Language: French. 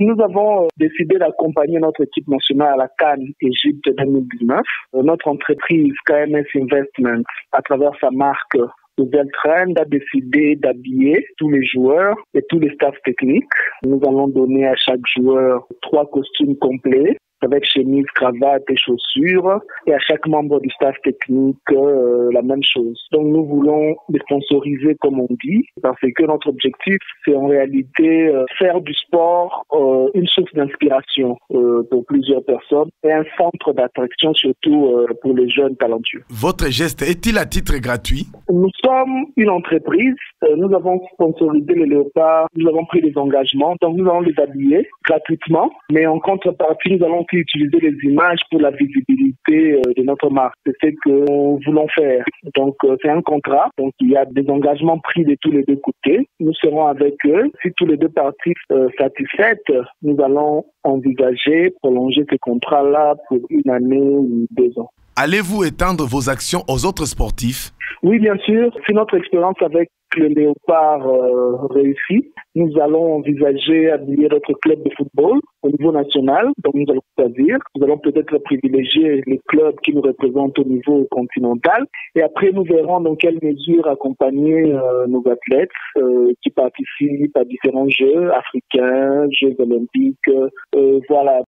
Nous avons décidé d'accompagner notre équipe nationale à la Cannes Égypte 2019. Notre entreprise KMS Investment, à travers sa marque Trend a décidé d'habiller tous les joueurs et tous les staffs techniques. Nous allons donner à chaque joueur trois costumes complets avec chemise, cravate et chaussures, et à chaque membre du staff technique euh, la même chose. Donc nous voulons les sponsoriser comme on dit, parce que notre objectif c'est en réalité euh, faire du sport euh, une source d'inspiration pour plusieurs personnes et un centre d'attraction surtout pour les jeunes talentueux. Votre geste est-il à titre gratuit? Nous sommes une entreprise, nous avons sponsorisé les léopards, nous avons pris des engagements, donc nous allons les habiller gratuitement, mais en contrepartie nous allons utiliser les images pour la visibilité euh, de notre marque. C'est ce que nous voulons faire. Donc, euh, c'est un contrat. Donc, il y a des engagements pris de tous les deux côtés. Nous serons avec eux. Si tous les deux parties euh, satisfaites, nous allons envisager prolonger ce contrat-là pour une année ou deux ans. Allez-vous étendre vos actions aux autres sportifs? Oui, bien sûr. Si notre expérience avec le léopard euh, réussit, nous allons envisager habiller notre club de football au niveau national. Donc nous allons choisir. Nous allons peut-être privilégier les clubs qui nous représentent au niveau continental. Et après, nous verrons dans quelle mesure accompagner euh, nos athlètes euh, qui participent à différents jeux africains, jeux olympiques. voilà.